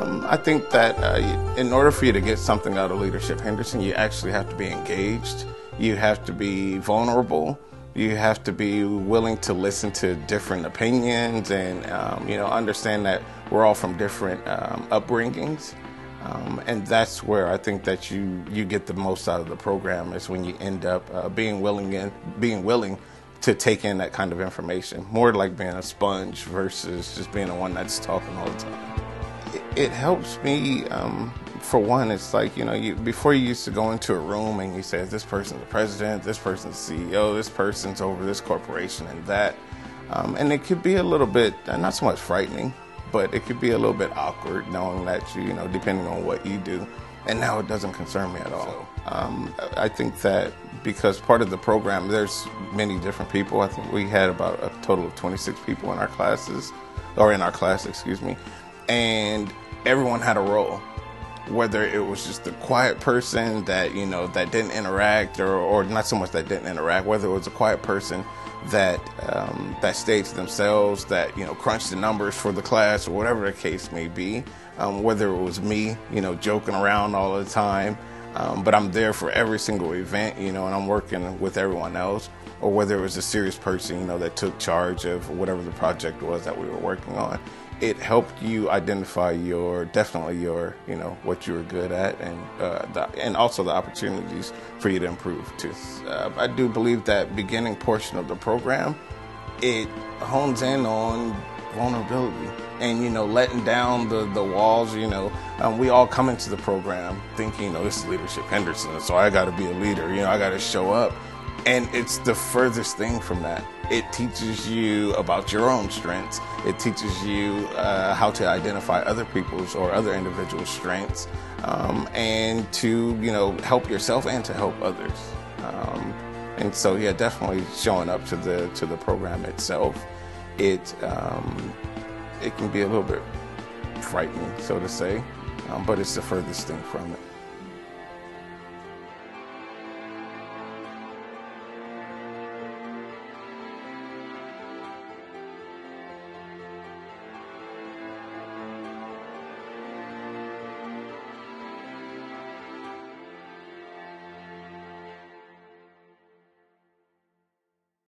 I think that uh, in order for you to get something out of Leadership Henderson, you actually have to be engaged. You have to be vulnerable. You have to be willing to listen to different opinions and, um, you know, understand that we're all from different um, upbringings. Um, and that's where I think that you, you get the most out of the program is when you end up uh, being willing and being willing to take in that kind of information. More like being a sponge versus just being the one that's talking all the time. It, helps me. Um, for one, it's like you know, you, before you used to go into a room and you say, "This person's the president, this person's the CEO, this person's over this corporation and that," um, and it could be a little bit uh, not so much frightening, but it could be a little bit awkward knowing that you, you know, depending on what you do. And now it doesn't concern me at all. Um, I think that because part of the program, there's many different people. I think we had about a total of 26 people in our classes, or in our class, excuse me, and everyone had a role. Whether it was just the quiet person that you know that didn't interact, or, or not so much that didn't interact, whether it was a quiet person that um, that to themselves, that you know crunched the numbers for the class, or whatever the case may be. Um, whether it was me, you know, joking around all the time, um, but I'm there for every single event, you know, and I'm working with everyone else, or whether it was a serious person, you know, that took charge of whatever the project was that we were working on. It helped you identify your definitely your you know what you were good at and uh, the, and also the opportunities for you to improve too. Uh, I do believe that beginning portion of the program it hones in on vulnerability and you know letting down the, the walls you know. Um, we all come into the program thinking you know this is leadership henderson so i got to be a leader you know i got to show up. And it's the furthest thing from that. It teaches you about your own strengths. It teaches you uh, how to identify other people's or other individuals strengths um, and to you know help yourself and to help others. Um, and so yeah definitely showing up to the to the program itself it um, it can be a little bit frightening, so to say, um, but it's the furthest thing from it.